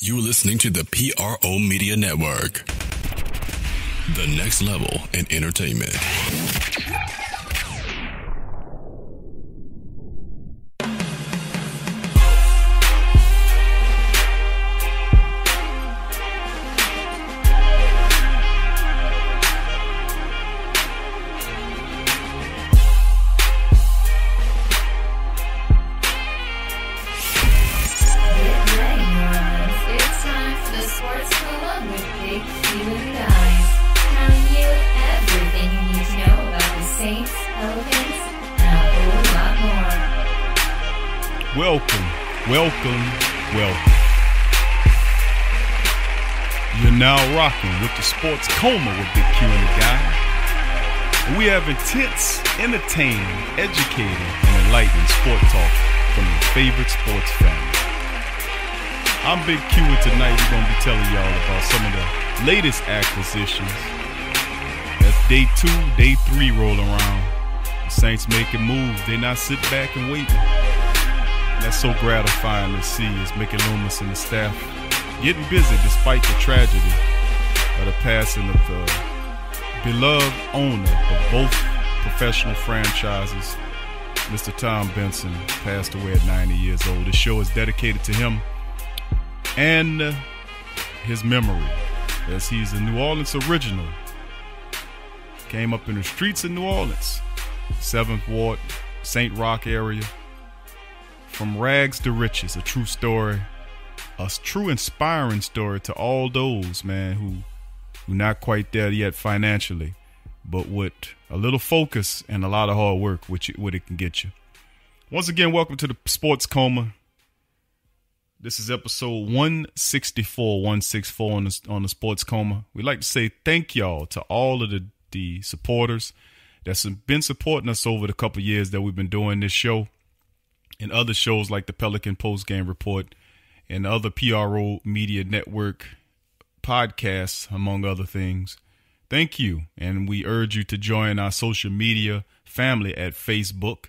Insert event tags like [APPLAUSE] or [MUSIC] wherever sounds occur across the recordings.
You're listening to the PRO Media Network, the next level in entertainment. Sports Coma with Big Q and the guy. We have intense, entertaining, educating, and enlightening sport talk from your favorite sports family. I'm Big Q, and tonight we're going to be telling y'all about some of the latest acquisitions. That's day two, day three roll around. The Saints making moves. They not sit back and. And that's so gratifying to see is Mickey Loomis and the staff getting busy despite the tragedy of the passing of the beloved owner of both professional franchises. Mr. Tom Benson passed away at 90 years old. This show is dedicated to him and uh, his memory, as he's a New Orleans original. Came up in the streets of New Orleans, 7th Ward, St. Roch area. From rags to riches, a true story, a true inspiring story to all those, man, who who not quite there yet financially, but with a little focus and a lot of hard work, which it, what it can get you. Once again, welcome to the Sports Coma. This is episode 164, 164 on the, on the Sports Coma. We'd like to say thank y'all to all of the, the supporters that's been supporting us over the couple years that we've been doing this show and other shows like the Pelican Post Game Report and other PRO Media Network podcasts, among other things. Thank you. And we urge you to join our social media family at Facebook,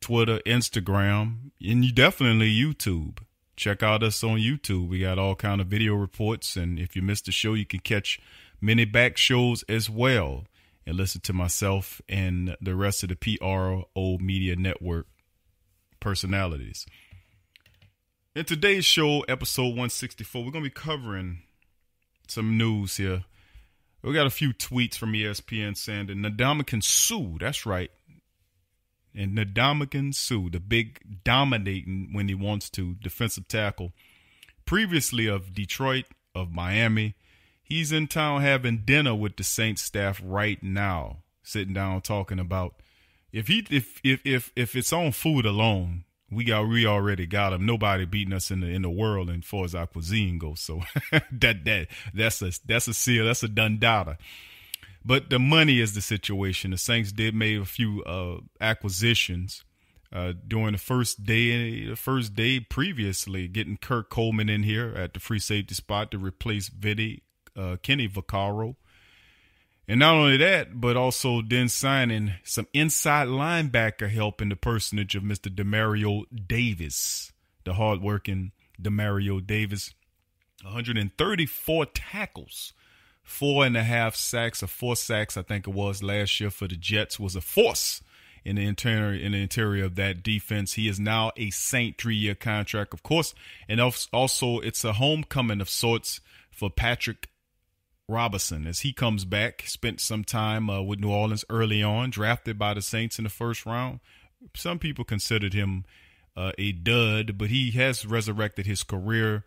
Twitter, Instagram, and you definitely YouTube. Check out us on YouTube. We got all kind of video reports, and if you missed the show, you can catch many back shows as well and listen to myself and the rest of the PRO Media Network personalities. In today's show, episode 164, we're going to be covering some news here. We got a few tweets from ESPN saying that Ndamukong Suh, that's right. And Ndamukong Suh, the big dominating when he wants to defensive tackle, previously of Detroit, of Miami. He's in town having dinner with the Saints staff right now, sitting down talking about if he if if if if it's on food alone, we got we already got him. Nobody beating us in the in the world as far as our cuisine goes. So [LAUGHS] that that that's a that's a seal. That's a done data. But the money is the situation. The Saints did make a few uh, acquisitions uh, during the first day, the first day previously, getting Kurt Coleman in here at the free safety spot to replace Vidi uh, Kenny Vaccaro. And not only that, but also then signing some inside linebacker help in the personage of Mr. Demario Davis, the hardworking Demario Davis. 134 tackles, four and a half sacks, or four sacks, I think it was last year for the Jets, was a force in the interior in the interior of that defense. He is now a Saint three year contract, of course, and also it's a homecoming of sorts for Patrick Robinson as he comes back. Spent some time uh, with New Orleans early on, drafted by the Saints in the first round. Some people considered him uh, a dud, but he has resurrected his career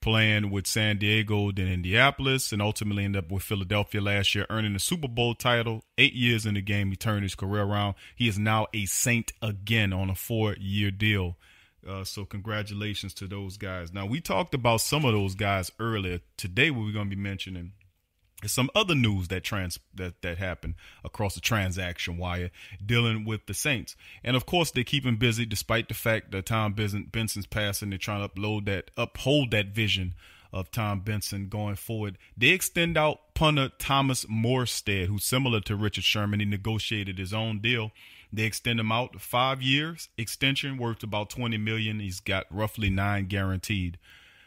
playing with San Diego, then Indianapolis, and ultimately ended up with Philadelphia last year, earning the Super Bowl title. Eight years in the game, he turned his career around. He is now a Saint again on a four-year deal. Uh, so congratulations to those guys. Now we talked about some of those guys earlier. Today, what we're going to be mentioning some other news that trans that that happened across the transaction wire dealing with the Saints. And of course, they're keeping busy despite the fact that Tom Benson, Benson's passing. They're trying to upload that, uphold that vision of Tom Benson going forward. They extend out punter Thomas Morstead, who's similar to Richard Sherman. He negotiated his own deal. They extend him out five years extension worth about 20 million. He's got roughly nine guaranteed.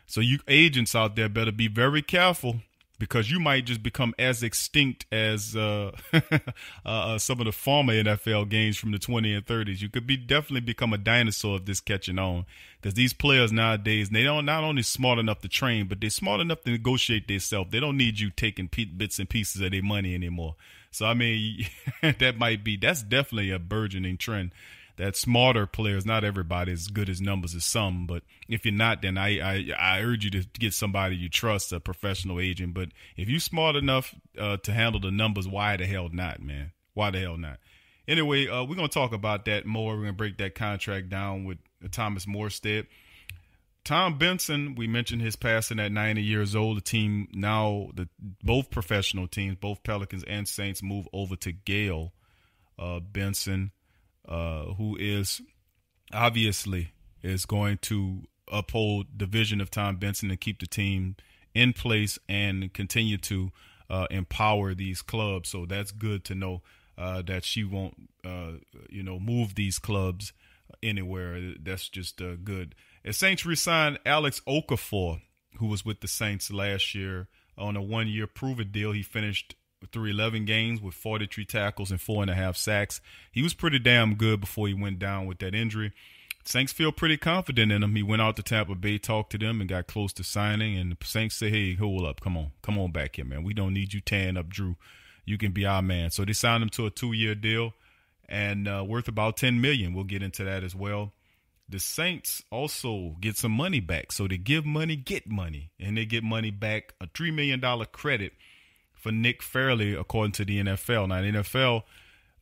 So you agents out there better be very careful because you might just become as extinct as uh, [LAUGHS] uh, uh some of the former NFL games from the 20s and 30s. You could be definitely become a dinosaur if this catching on. Because these players nowadays, they don't not only smart enough to train, but they're smart enough to negotiate themselves. They don't need you taking bits and pieces of their money anymore. So I mean, [LAUGHS] that might be that's definitely a burgeoning trend that smarter players, not everybody as good as numbers as some, but if you're not, then I, I, I urge you to get somebody you trust, a professional agent. But if you're smart enough uh, to handle the numbers, why the hell not, man? Why the hell not? Anyway, uh, we're gonna talk about that more. We're gonna break that contract down with Thomas Morstead. Tom Benson, we mentioned his passing at 90 years old. The team now, the both professional teams, both Pelicans and Saints, move over to Gayle uh, Benson uh, who is obviously is going to uphold the vision of Tom Benson and keep the team in place and continue to uh, empower these clubs. So that's good to know uh, that she won't, uh, you know, move these clubs anywhere. That's just uh, good. As Saints resigned Alex Okafor, who was with the Saints last year on a one-year prove-it deal. He finished through 11 games with 43 tackles and four and a half sacks. He was pretty damn good before he went down with that injury. Saints feel pretty confident in him. He went out to Tampa Bay, talked to them, and got close to signing. And the Saints say, "Hey, hold up, come on, come on back here, man. We don't need you tearing up Drew. You can be our man." So they signed him to a two-year deal, and uh, worth about 10 million. We'll get into that as well. The Saints also get some money back. So they give money, get money, and they get money back. A three million dollar credit for Nick Fairley, according to the NFL. Now, the NFL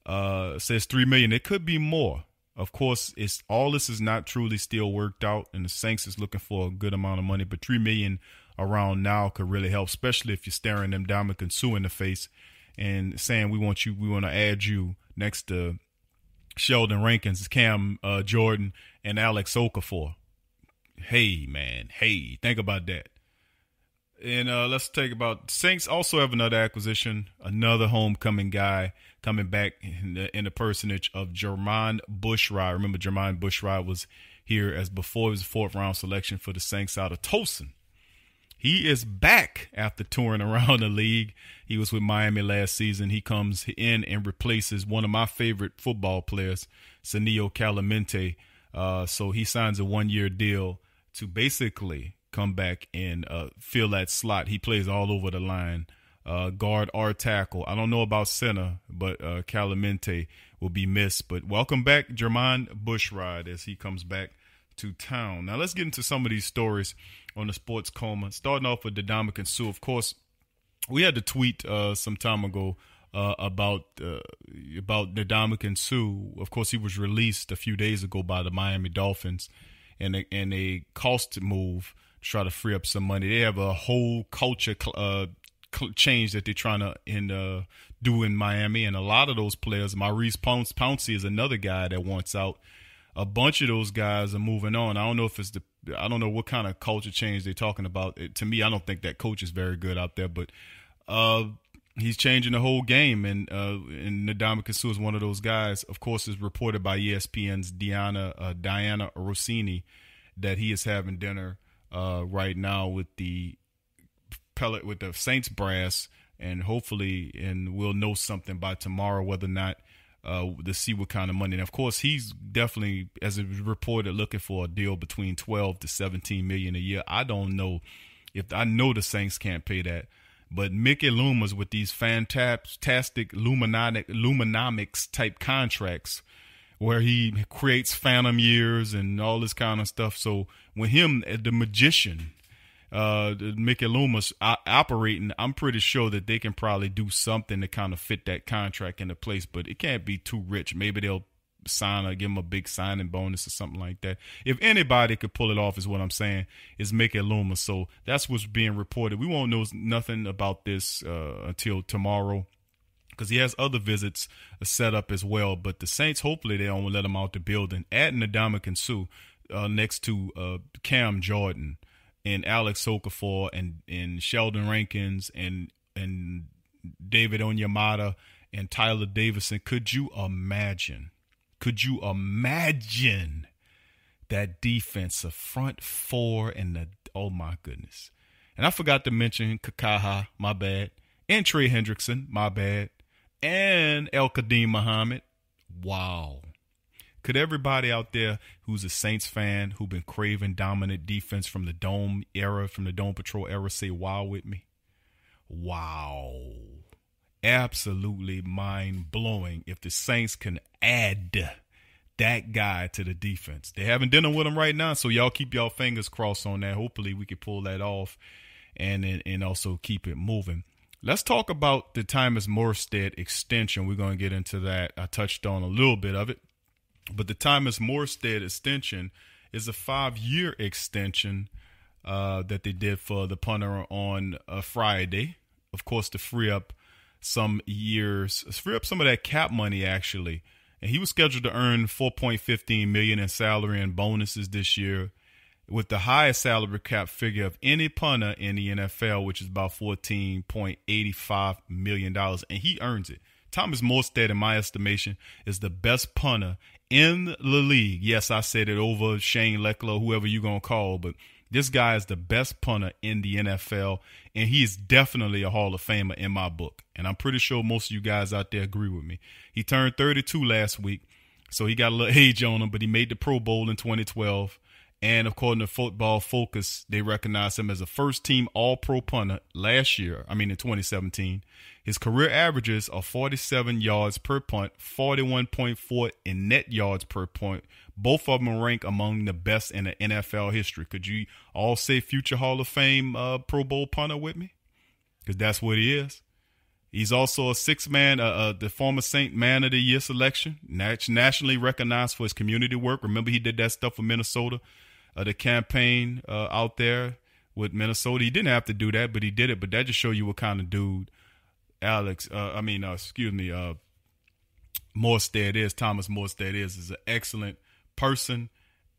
uh, says three million. It could be more. Of course, it's all this is not truly still worked out, and the Saints is looking for a good amount of money. But three million around now could really help, especially if you're staring them Ndamukong Suh in the face and saying we want you, we want to add you next to Sheldon Rankins, Cam uh, Jordan, and Alex Okafor. Hey man, hey, think about that. And uh, let's take about Saints also have another acquisition, another homecoming guy coming back in the, in the personage of Jermon Bushrod. Remember, Jermon Bushrod was here as before a fourth round selection for the Saints out of Towson. He is back after touring [LAUGHS] around the league. He was with Miami last season. He comes in and replaces one of my favorite football players, Senio Kelemete. Uh, so he signs a one year deal to basically come back and uh, fill that slot. He plays all over the line, uh, guard or tackle. I don't know about center, but uh, Kelemete will be missed. But welcome back, Jermon Bushrod, as he comes back to town. Now let's get into some of these stories on the sports coma. Starting off with the and Suh, Of course, we had to tweet uh, some time ago uh, about uh, about Ndamukong Suh. Of course, he was released a few days ago by the Miami Dolphins in a, a cost move try to free up some money. They have a whole culture uh, change that they're trying to in, uh, do in Miami, and a lot of those players, Maurkice Pouncey is another guy that wants out. A bunch of those guys are moving on. I don't know if it's the I don't know what kind of culture change they're talking about. It, to me, I don't think that coach is very good out there, but uh, he's changing the whole game. And uh, and Ndamukong Suh is one of those guys. Of course, is reported by ESPN's Diana uh, Dianna Russini that he is having dinner uh, right now with the pellet with the Saints brass, and hopefully, and we'll know something by tomorrow whether or not uh, to see what kind of money. And of course, he's definitely, as it reported, looking for a deal between 12 to 17 million a year. I don't know if I know the Saints can't pay that, but Mickey Loomis with these fantastic Luminomic, Luminomics type contracts where he creates phantom years and all this kind of stuff. So with him, uh, the magician, uh, Mickey Loomis operating, I'm pretty sure that they can probably do something to kind of fit that contract into place. But it can't be too rich. Maybe they'll sign or give him a big signing bonus or something like that. If anybody could pull it off, is what I'm saying, is Mickey Loomis. So that's what's being reported. We won't know nothing about this uh, until tomorrow because he has other visits set up as well. But the Saints, hopefully, they don't let him out the building. Adding Ndamukong Suh uh, next to uh, Cam Jordan and Alex Okafor and and Sheldon Rankins and and David Onyemata and Tyler Davison. Could you imagine? Could you imagine that defense, a front four and the Oh my goodness. And I forgot to mention Kikaha, my bad, and Trey Hendrickson, my bad, and Al-Quadin Muhammad. Wow. Could everybody out there who's a Saints fan who've been craving dominant defense from the Dome era, from the Dome Patrol era, say wow with me? Wow. Absolutely mind blowing if the Saints can add that guy to the defense. They're having dinner with him right now, so y'all keep y'all fingers crossed on that. Hopefully we can pull that off and and, and also keep it moving. Let's talk about the Thomas Morstead extension. We're going to get into that. I touched on a little bit of it. But the Thomas Morstead extension is a five year extension uh, that they did for the punter on Friday. Of course, to free up some years, free up some of that cap money actually. And he was scheduled to earn 4.15 million in salary and bonuses this year, with the highest salary cap figure of any punter in the NFL, which is about 14.85 million dollars, and he earns it. Thomas Morstead, in my estimation, is the best punter in the league. Yes, I said it over Shane Lechler, whoever you're going to call, but this guy is the best punter in the NFL, and he is definitely a Hall of Famer in my book. And I'm pretty sure most of you guys out there agree with me. He turned 32 last week, so he got a little [LAUGHS] age on him, but he made the Pro Bowl in 2012. And according to Football Focus, they recognize him as a first team All Pro punter last year, I mean in 2017. His career averages are 47 yards per punt, 41.4 in net yards per punt. Both of them rank among the best in the NFL history. Could you all say future Hall of Fame uh, Pro Bowl punter with me? Because that's what he is. He's also a six man, uh, uh, the former Saint Man of the Year selection, nationally recognized for his community work. Remember, he did that stuff for Minnesota, uh, the campaign uh, out there with Minnesota. He didn't have to do that, but he did it. But that just show you what kind of dude Alex, uh, I mean, uh, excuse me, uh, Morstead is, Thomas Morstead is, is an excellent person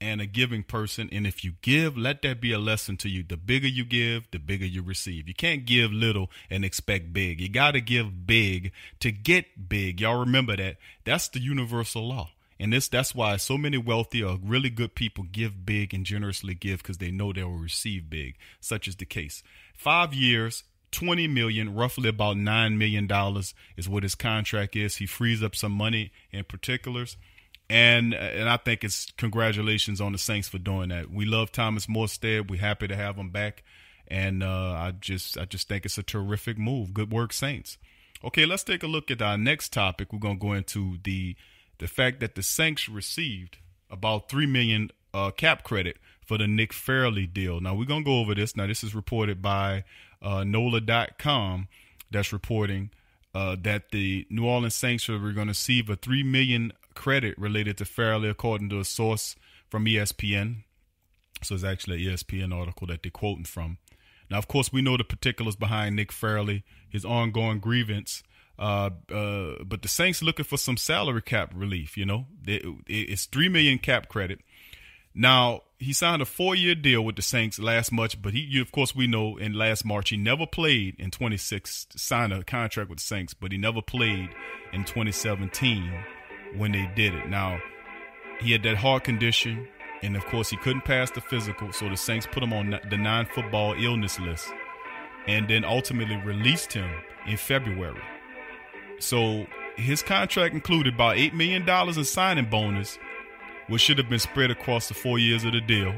and a giving person. And if you give, let that be a lesson to you. The bigger you give, the bigger you receive. You can't give little and expect big. You got to give big to get big. Y'all remember that. That's the universal law. And this that's why so many wealthy or really good people give big and generously give because they know they will receive big. Such is the case. Five years, 20 million, roughly about nine million dollars is what his contract is. He frees up some money in particulars. And and I think it's congratulations on the Saints for doing that. We love Thomas Morstead. We're happy to have him back. And uh, I just I just think it's a terrific move. Good work, Saints. Okay, let's take a look at our next topic. We're gonna go into the the fact that the Saints received about three million uh, cap credit for the Nick Fairley deal. Now we're gonna go over this. Now this is reported by uh, NOLA.com that's reporting uh, that the New Orleans Saints are going to receive a three million credit related to Fairley, according to a source from ESPN. So it's actually an ESPN article that they're quoting from. Now, of course, we know the particulars behind Nick Fairley, his ongoing grievance. Uh, uh, but the Saints looking for some salary cap relief. You know, it's three million cap credit. Now, he signed a four-year deal with the Saints last March, but he, of course, we know in last March he never played in 26. Signed a contract with the Saints, but he never played in 2017 when they did it. Now, he had that heart condition, and of course, he couldn't pass the physical, so the Saints put him on the non-football illness list, and then ultimately released him in February. So his contract included about eight million dollars in signing bonus which should have been spread across the four years of the deal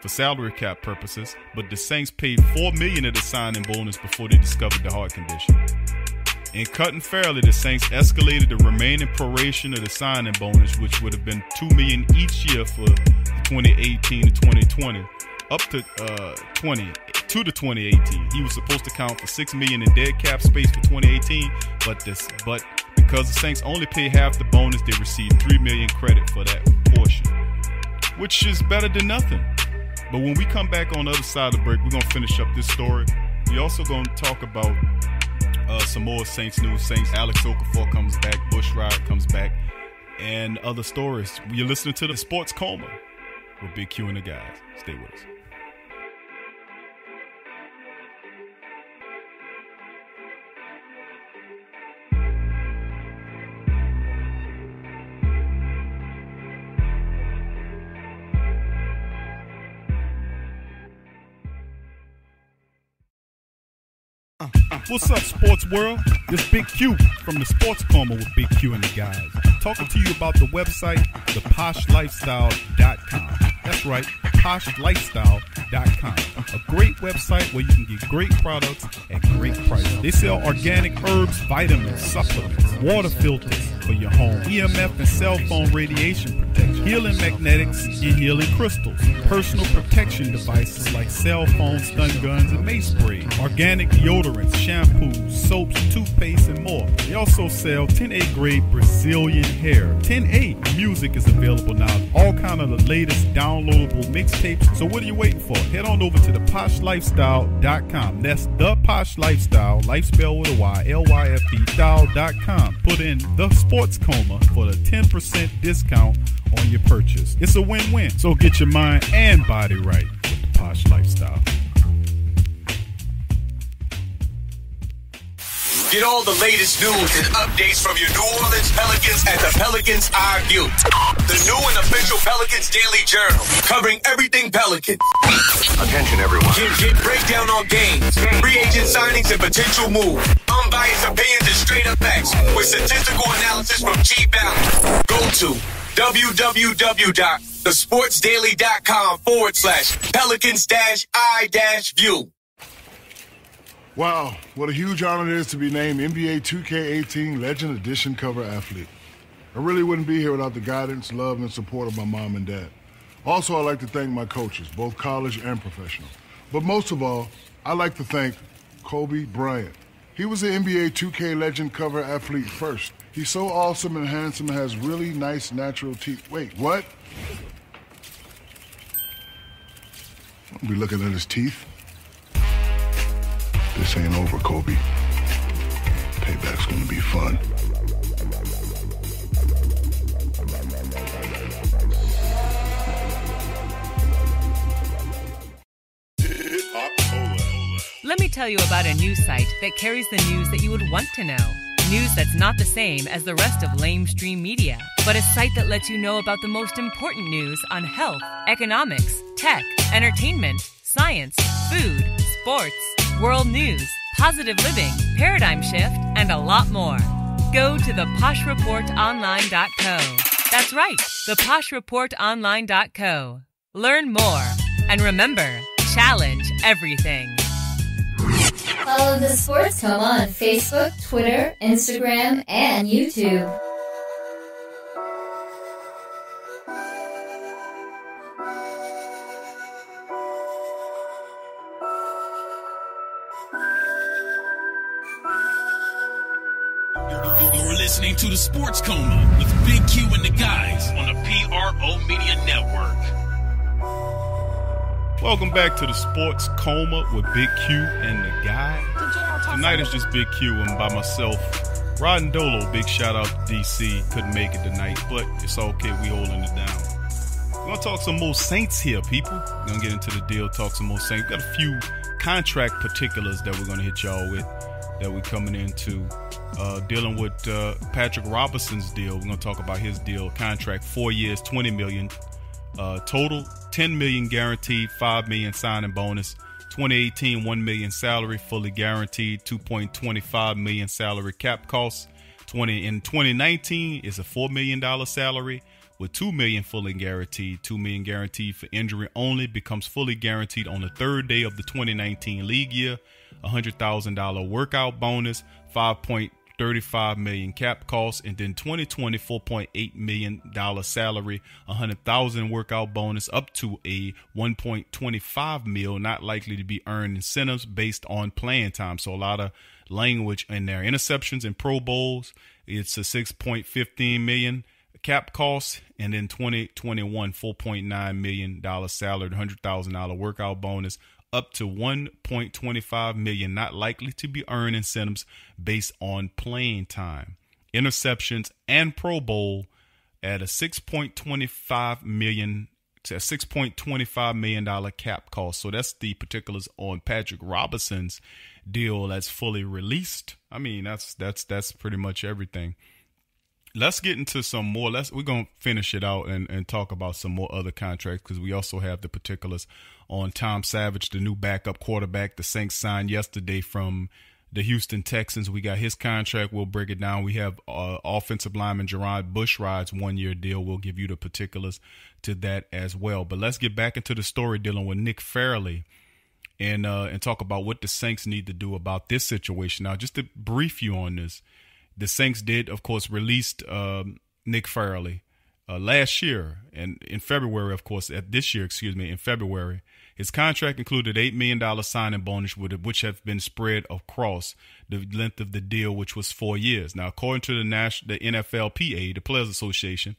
for salary cap purposes, but the Saints paid four million of the signing bonus before they discovered the heart condition. In cutting Fairley, the Saints escalated the remaining proration of the signing bonus, which would have been two million each year for 2018 to 2020, up to uh, 20 to the 2018. He was supposed to count for six million in dead cap space for 2018, but this but because the Saints only paid half the bonus, they received three million credit for that portion, which is better than nothing. But when we come back on the other side of the break, we're gonna finish up this story. We also gonna talk about uh, some more Saints news. Saints Alex Okafor comes back, Bush Bushrod comes back, and other stories. You're listening to the Sports Coma with Big Q and the guys. Stay with us. What's up, sports world? This Big Q from the Sports Coma with Big Q and the guys. Talking to you about the website, theposhlyfestyle.com. That's right, poshlyfestyle.com. A great website where you can get great products at great prices. They sell organic herbs, vitamins, supplements, water filters for your home, EMF and cell phone radiation healing magnetics and healing crystals, personal protection devices like cell phones, stun guns, and mace spray, organic deodorants, shampoos, soaps, toothpaste, and more. They also sell 10A grade Brazilian hair. 10A music is available now. All kind of the latest downloadable mixtapes. So what are you waiting for? Head on over to the poshlyfestyle.com. That's the posh lifestyle, life spell with a Y, L-Y-F-E style.com. Put in the sports coma for the 10% discount on your purchase. It's a win-win. So get your mind and body right with the posh lifestyle. Get all the latest news and updates from your New Orleans Pelicans at the Pelicans Eye View. The new and official Pelicans Daily Journal, covering everything Pelicans. Attention, everyone. Get, get breakdown on games, free agent signings and potential moves, unbiased opinions and straight up facts with statistical analysis from G Valley. Go to www.thesportsdaily.com forward slash Pelicans dash I dash view. Wow, what a huge honor it is to be named NBA 2K18 Legend Edition cover athlete. I really wouldn't be here without the guidance, love, and support of my mom and dad. Also, I'd like to thank my coaches, both college and professional. But most of all, I'd like to thank Kobe Bryant. He was the NBA 2K Legend cover athlete first. He's so awesome and handsome and has really nice natural teeth. Wait, what? I'll be looking at his teeth. This ain't over, Kobe. Payback's gonna be fun. Let me tell you about a news site that carries the news that you would want to know. News that's not the same as the rest of lamestream media, but a site that lets you know about the most important news on health, economics, tech, entertainment, science, food, sports, world news, positive living, paradigm shift, and a lot more. Go to theposhreportonline.co. That's right, theposhreportonline.co. Learn more. And remember, challenge everything. Follow the Sports Coma on Facebook, Twitter, Instagram, and YouTube. You're listening to the Sports Coma with Big Q and the guys on the PRO Media Network. Welcome back to the Sports Coma with Big Q and the guy. Tonight is just Big Q and by myself. Rod and Dolo, big shout out to DC. Couldn't make it tonight, but it's okay. We holding it down. We're gonna talk some more Saints here, people. We're gonna get into the deal, talk some more Saints. Got a few contract particulars that we're gonna hit y'all with that we're coming into. Uh, dealing with uh, Patrick Robinson's deal. We're gonna talk about his deal. Contract four years, twenty million. Uh, total 10 million guaranteed, 5 million signing bonus. 2018 1 million salary fully guaranteed, 2.25 million salary cap costs. 20 in 2019 is a 4 million dollar salary with 2 million fully guaranteed. 2 million guaranteed for injury only becomes fully guaranteed on the third day of the 2019 league year. $100,000 workout bonus, 5.35 million cap costs, and then 2020 4.8 million dollar salary, hundred thousand workout bonus, up to a 1.25 mil, not likely to be earned incentives based on playing time. So a lot of language in there. Interceptions and Pro Bowls, it's a 6.15 million cap cost, and then 2021 4.9 million dollar salary, hundred thousand dollar workout bonus, up to 1.25 million not likely to be earned incentives based on playing time interceptions and pro bowl at a 6.25 million to a 6.25 million dollar cap cost. So that's the particulars on patrick robinson's deal that's fully released. I mean that's that's that's pretty much everything. Let's get into some more. Let's we're gonna finish it out and, and talk about some more other contracts because we also have the particulars on tom savage the new backup quarterback the saints signed yesterday from the Houston Texans. We got his contract. We'll break it down. We have uh, offensive lineman Jerrod Bushrod's one year deal. We'll give you the particulars to that as well. But let's get back into the story dealing with Nick Fairley and uh, and talk about what the Saints need to do about this situation. Now, just to brief you on this, the Saints did, of course, released um, Nick Fairley uh, last year and in February, of course, at this year, excuse me, in February. His contract included $8 million signing bonus, which have been spread across the length of the deal, which was four years. Now, according to the, National, the NFLPA, the Players Association,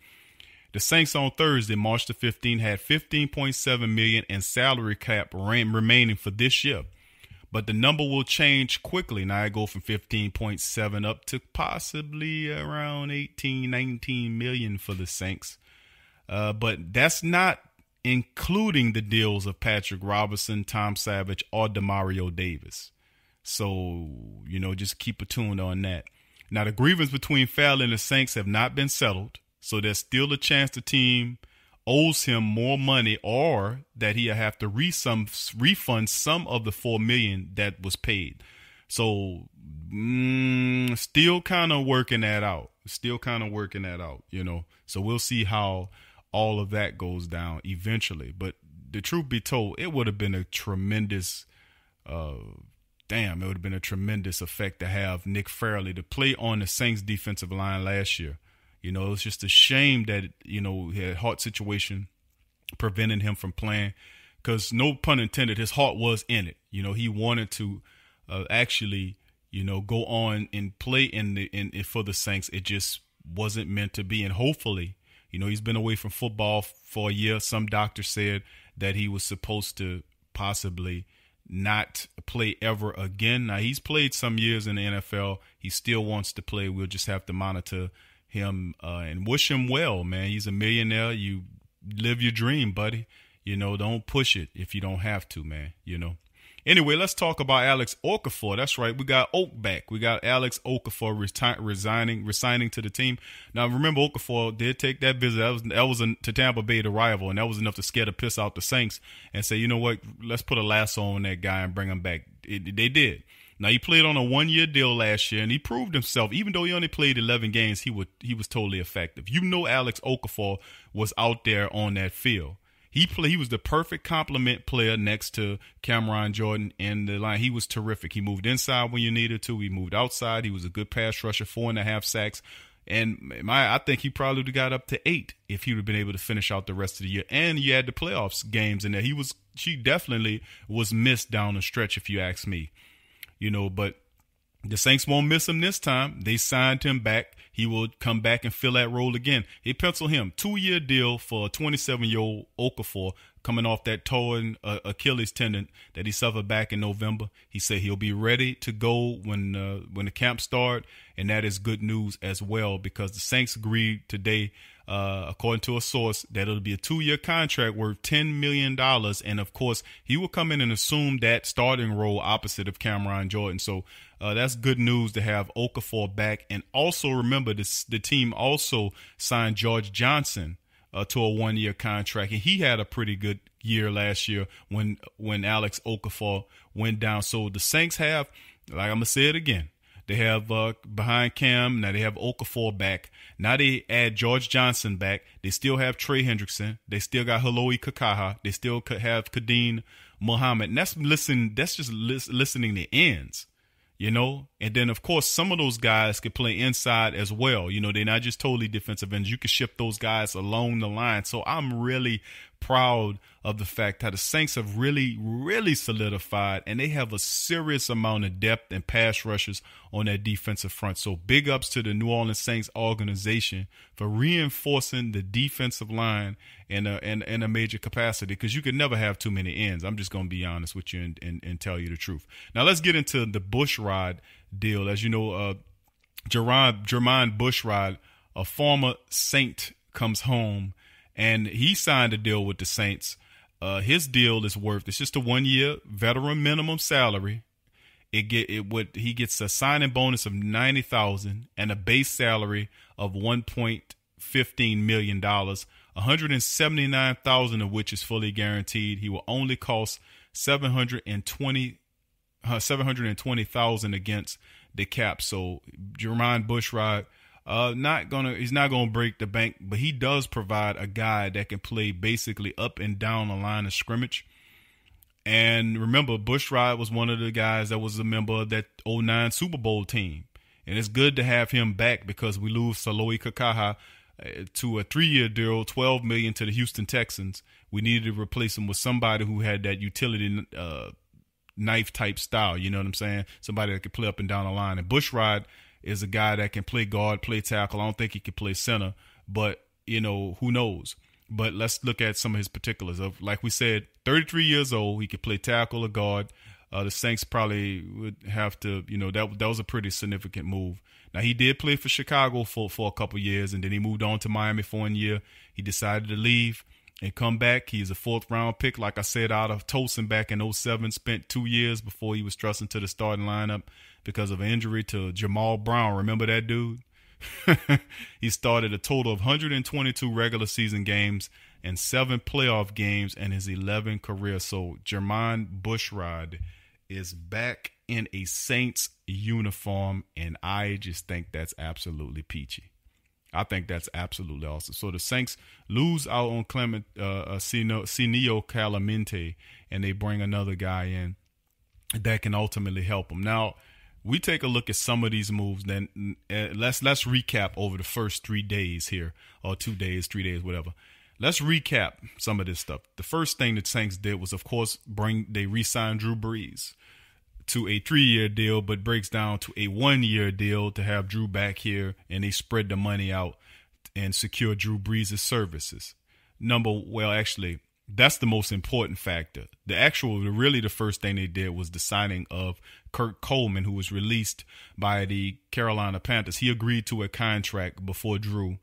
the Saints on Thursday, March the 15th, had 15.7 million in salary cap remaining for this year. But the number will change quickly. Now I go from 15.7 up to possibly around 18, 19 million for the Saints. Uh, but that's not including the deals of Patrick Robertson, Tom Savage, or Demario Davis. So, you know, just keep a tune on that. Now, the grievance between Fowler and the Saints have not been settled, so there's still a chance the team owes him more money or that he'll have to re some, refund some of the four million that was paid. So, mm, still kind of working that out. Still kind of working that out, you know. So we'll see how all of that goes down eventually. But the truth be told, it would have been a tremendous, uh, damn, it would have been a tremendous effect to have Nick Fairley to play on the Saints defensive line last year. You know, it's just a shame that, you know, he had heart situation preventing him from playing because no pun intended, his heart was in it. You know, he wanted to uh, actually, you know, go on and play in the in, in for the Saints. It just wasn't meant to be, and hopefully, you know, he's been away from football for a year. Some doctor said that he was supposed to possibly not play ever again. Now, he's played some years in the NFL. He still wants to play. We'll just have to monitor him uh, and wish him well, man. He's a millionaire. You live your dream, buddy. You know, don't push it if you don't have to, man. You know. Anyway, let's talk about Alex Okafor. That's right. We got Oak back. We got Alex Okafor reti- resigning, resigning to the team. Now, remember, Okafor did take that visit. That was that was a, to Tampa Bay the rival, and that was enough to scare the piss out the Saints and say, you know what, let's put a lasso on that guy and bring him back. It, they did. Now he played on a one year deal last year, and he proved himself. Even though he only played eleven games, he would he was totally effective. You know, Alex Okafor was out there on that field. He play, he was the perfect complement player next to Cameron Jordan in the line. He was terrific. He moved inside when you needed to. He moved outside. He was a good pass rusher, four and a half sacks. And my, I think he probably would have got up to eight if he would have been able to finish out the rest of the year. And you had the playoffs games in there. He was, she definitely was missed down the stretch, if you ask me. You know, but the Saints won't miss him this time. They signed him back. He will come back and fill that role again. He pencil him two year deal for a 27 year old Okafor coming off that torn uh, Achilles tendon that he suffered back in November. He said he'll be ready to go when uh, when the camp start, and that is good news as well because the Saints agreed today uh, according to a source, that it'll be a two year contract worth $10 million. And of course, he will come in and assume that starting role opposite of Cameron Jordan. So uh, that's good news to have Okafor back. And also remember, this, the team also signed George Johnson. Uh, to a one year contract, and he had a pretty good year last year when when Alex Okafor went down. So the Saints have, like I'm gonna say it again, they have uh, behind Cam. Now they have Okafor back. Now they add George Johnson back. They still have Trey Hendrickson. They still got Hau'oli Kikaha. They still could have Khalid Muhammad. And that's listen. That's just listening to ends you know? And then, of course, some of those guys can play inside as well. You know, they're not just totally defensive ends. You can shift those guys along the line. So I'm really proud of the fact that the Saints have really, really solidified and they have a serious amount of depth and pass rushers on that defensive front. So big ups to the New Orleans Saints organization for reinforcing the defensive line in a, in, in a major capacity because you can never have too many ends. I'm just going to be honest with you and, and, and, tell you the truth. Now let's get into the Bushrod deal. As you know, uh, Jerron, Jermon Bushrod, a former Saint, comes home and he signed a deal with the Saints. Uh, his deal is worth it's just a one year veteran minimum salary. It get it would he gets a signing bonus of ninety thousand and a base salary of one point fifteen million dollars. One hundred and seventy nine thousand of which is fully guaranteed. He will only cost seven hundred and twenty uh, seven hundred and twenty thousand against the cap. So Jermon Bushrod, uh, not gonna he's not gonna break the bank, but he does provide a guy that can play basically up and down the line of scrimmage. And remember, Bushrod was one of the guys that was a member of that 09 Super Bowl team. And it's good to have him back because we lose Saloi Kakaha uh, to a three-year deal, 12 million to the Houston Texans. We needed to replace him with somebody who had that utility uh, knife type style. You know what I'm saying? Somebody that could play up and down the line. And Bushrod is a guy that can play guard, play tackle. I don't think he can play center, but you know who knows. But let's look at some of his particulars. Of like we said, 33 years old, he could play tackle or guard. Uh, the Saints probably would have to, you know, that that was a pretty significant move. Now he did play for Chicago for for a couple years, and then he moved on to Miami for one year. He decided to leave and come back. He's a fourth round pick, like I said, out of Towson back in 07. Spent two years before he was thrust into the starting lineup because of an injury to Jammal Brown. Remember that dude? [LAUGHS] he started a total of 122 regular season games and seven playoff games in his 11 career. So Jermon Bushrod is back in a Saints uniform, and I just think that's absolutely peachy. I think that's absolutely awesome. So the Saints lose out on Clement uh, Senio Kelemete, and they bring another guy in that can ultimately help them. Now, we take a look at some of these moves. Then uh, let's let's recap over the first three days here, or two days, three days, whatever. Let's recap some of this stuff. The first thing the Saints did was, of course, bring they re-signed Drew Brees to a three-year deal, but breaks down to a one-year deal to have Drew back here, and they spread the money out and secure Drew Brees' services. Number, well, actually, that's the most important factor. The actual, really, the first thing they did was the signing of Kurt Coleman, who was released by the Carolina Panthers. He agreed to a contract before Drew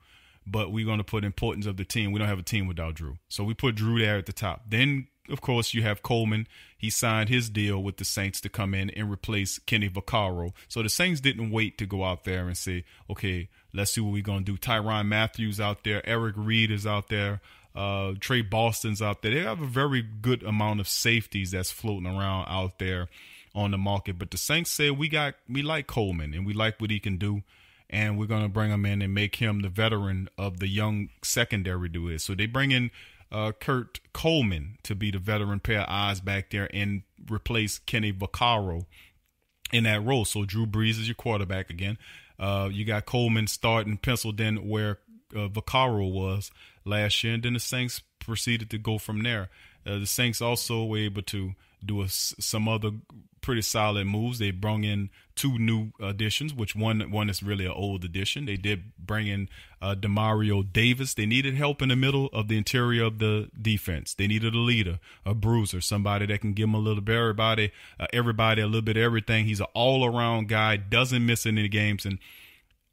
but we're going to put importance of the team. We don't have a team without Drew. So we put Drew there at the top. Then, of course, you have Coleman. He signed his deal with the Saints to come in and replace Kenny Vaccaro. So the Saints didn't wait to go out there and say, okay, let's see what we're going to do. Tyrann Matthews out there. Eric Reid is out there. Uh, Tre Boston's out there. They have a very good amount of safeties that's floating around out there on the market. But the Saints said we got we like Coleman and we like what he can do and we're going to bring him in and make him the veteran of the young secondary duo. So they bring in uh, Kurt Coleman to be the veteran pair of eyes back there and replace Kenny Vaccaro in that role. So Drew Brees is your quarterback again. Uh, you got Coleman starting penciled in where uh, Vaccaro was last year, and then the Saints proceeded to go from there. Uh, the Saints also were able to do a, some other pretty solid moves. They brought in two new additions, which one one is really an old addition. They did bring in uh, Demario Davis. They needed help in the middle of the interior of the defense. They needed a leader, a bruiser, somebody that can give them a little bit everybody, uh, everybody a little bit of everything. He's an all around guy, doesn't miss any games. And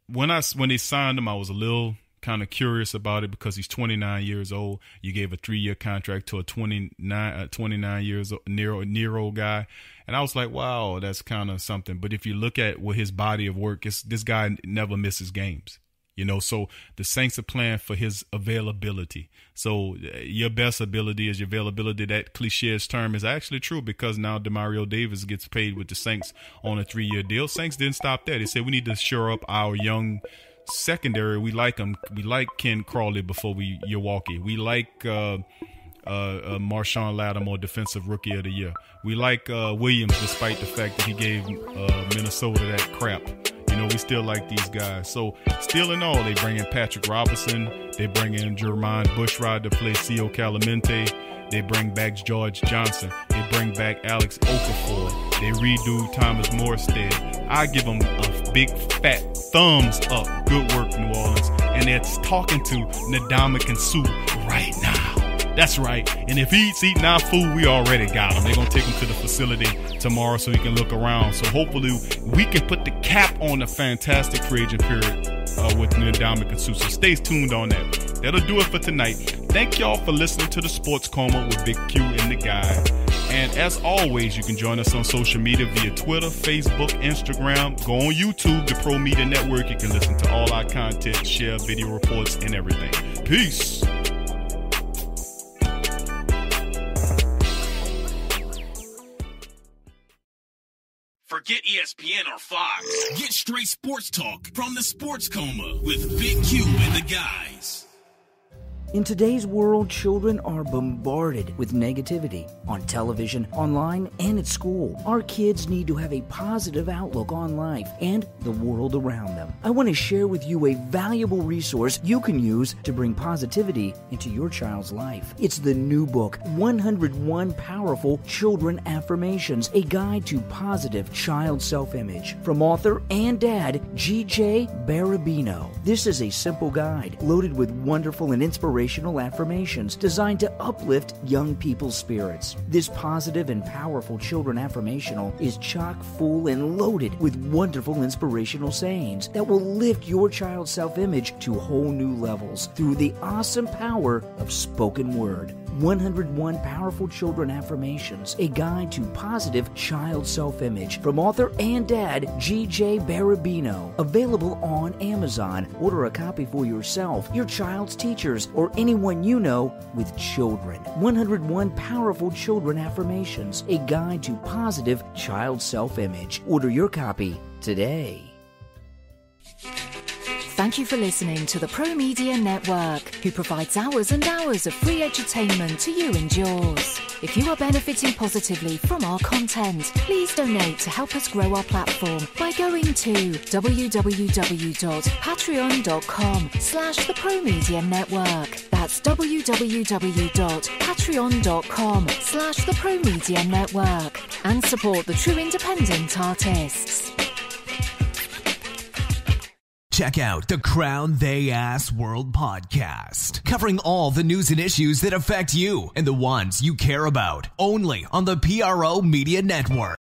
when I when they signed him, I was a little kind of curious about it because he's 29 years old. You gave a three year contract to a 29, uh, 29 years near, near old guy. And I was like, wow, that's kind of something. But if you look at what his body of work is, this guy never misses games. You know, so the Saints are playing for his availability. So uh, your best ability is your availability. That cliche term is actually true because now Demario Davis gets paid with the Saints on a three year deal. Saints didn't stop there. They said we need to shore up our young secondary, we like him. We like Ken Crawley before we Milwaukee. We like uh, uh, uh, Marshon Lattimore, Defensive Rookie of the Year. We like uh, Williams, despite the fact that he gave uh, Minnesota that crap. You know, we still like these guys. So, still in all, they bring in Patrick Robinson. They bring in Jermon Bushrod to play Co Kelemete. They bring back George Johnson. They bring back Alex Okafor. They redo Thomas Morstead. I give them a big fat thumbs up. Good work, New Orleans. And it's talking to Ndamukong Suh right now. That's right. And if he's eating our food, we already got him. They're gonna take him to the facility tomorrow so he can look around. So hopefully we can put the cap on the fantastic free agent period uh, with Ndamukong Suh. So stay tuned on that. That'll do it for tonight. Thank y'all for listening to the Sports Coma with Big Q and the guy. And as always, you can join us on social media via Twitter, Facebook, Instagram. Go on YouTube, the Pro Media Network. You can listen to all our content, share video reports, and everything. Peace. Forget ESPN or Fox. Get straight sports talk from the Sports Coma with Big Q and the guys. In today's world, children are bombarded with negativity on television, online, and at school. Our kids need to have a positive outlook on life and the world around them. I want to share with you a valuable resource you can use to bring positivity into your child's life. It's the new book, 101 Powerful Children Affirmations, a guide to positive child self image from author and dad, G.J. Barabino. This is a simple guide loaded with wonderful and inspirational affirmations designed to uplift young people's spirits. This positive and powerful children affirmational is chock full and loaded with wonderful inspirational sayings that will lift your child's self image to whole new levels through the awesome power of spoken word. 101 Powerful Children Affirmations, a guide to positive child self image from author and dad G.J. Barabino. Available on Amazon. Order a copy for yourself, your child's teachers, or anyone you know with children. 101 Powerful Children Affirmations, a guide to positive child self image. Order your copy today. Thank you for listening to the Pro Media Network, who provides hours and hours of free entertainment to you and yours. If you are benefiting positively from our content, please donate to help us grow our platform by going to www.patreon.com slash the Pro Media Network. That's www.patreon.com slash the Pro Media Network and support the true independent artists. Check out the Crown They Ass World podcast, covering all the news and issues that affect you and the ones you care about, only on the PRO Media Network.